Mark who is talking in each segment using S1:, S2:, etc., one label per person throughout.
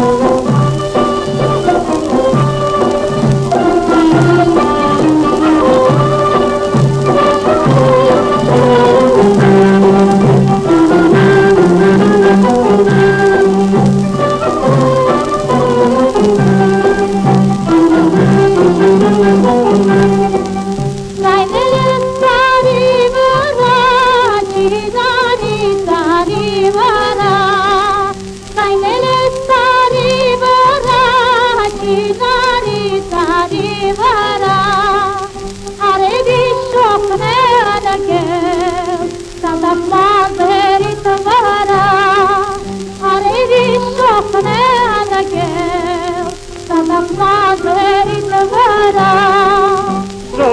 S1: Oh.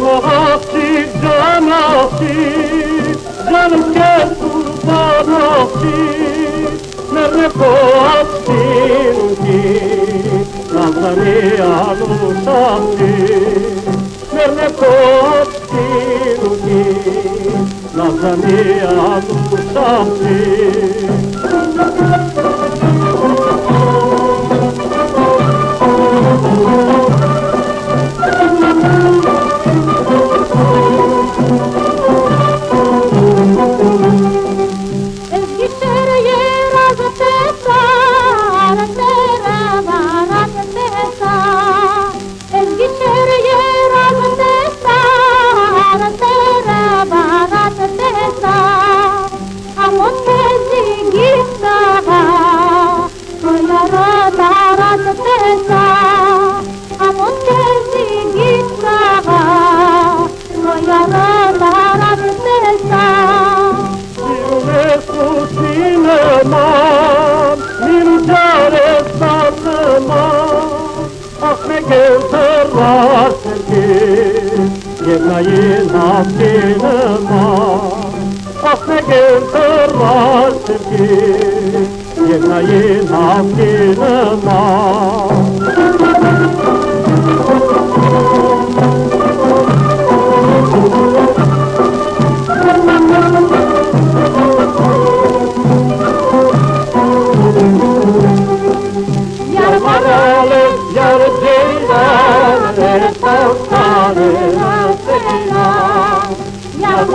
S1: Canavati, canavati, canım gel kurbanati Nerede boğazsın ki, nazları aluşati Nerede boğazsın ki, nazları sevgi Yemeğin hakkınıma